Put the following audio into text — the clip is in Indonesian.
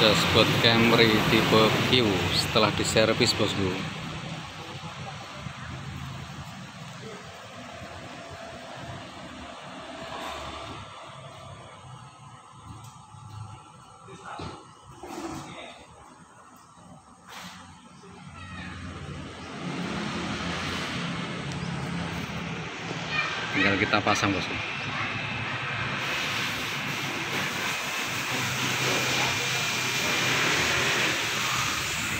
dashboard Camry tipe Q setelah diservis bosku. Tinggal kita pasang bosku.